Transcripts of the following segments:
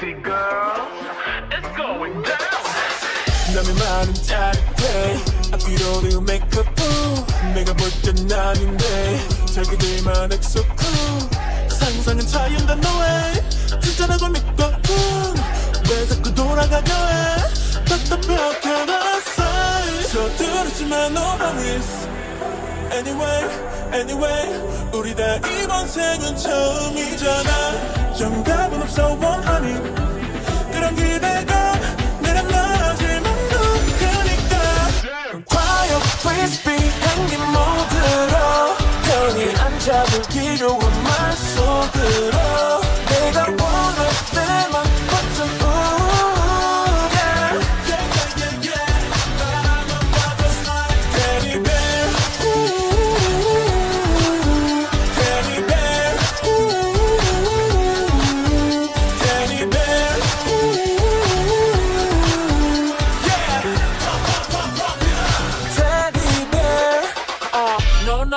sexy girl. It's going down. 남의 말은 짜릿해 앞뒤로는 메이크업 내가 볼땐 아닌데 자기들만 엑소쿠 상상은 자연단 너의 진짜라고 믿거든 왜 자꾸 돌아가려 해 답답해 나서 서두르지만 no hurries Anyway, anyway 우리 다 이번 생은 처음이잖아. 정답은 없어 원하니 그런 기대가 내려 나지만 누구니까. 과연 frisbee 한입 모드로 편히 앉아보기로 한말 속으로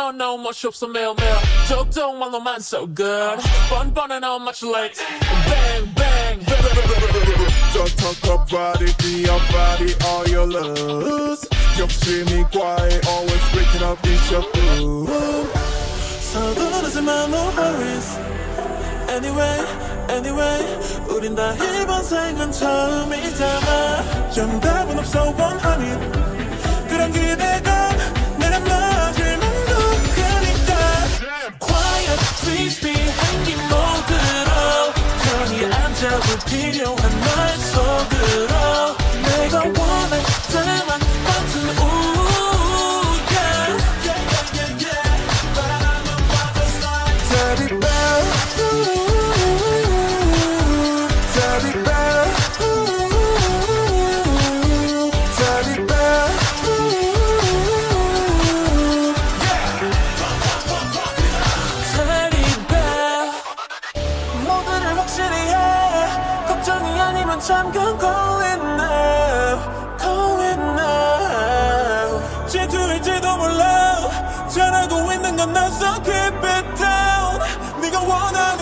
no no no 멋이 없어 매일매일 적정말로만 so good 뻔뻔해 no much late bang bang Don't talk about it, be your body, all your love. 욕심이 과해, always breaking up each your food. 서두르지만 no hurries Anyway, anyway 우린 다 이번 생은 처음이잖아 정답은 없어 원하니 그런 기대가 필요한 말 속으로 내가 원할 때만 눈은 잠깐 calling now calling now 질투일지도 몰라 잘하고 있는 건난 so keep it down 네가 원하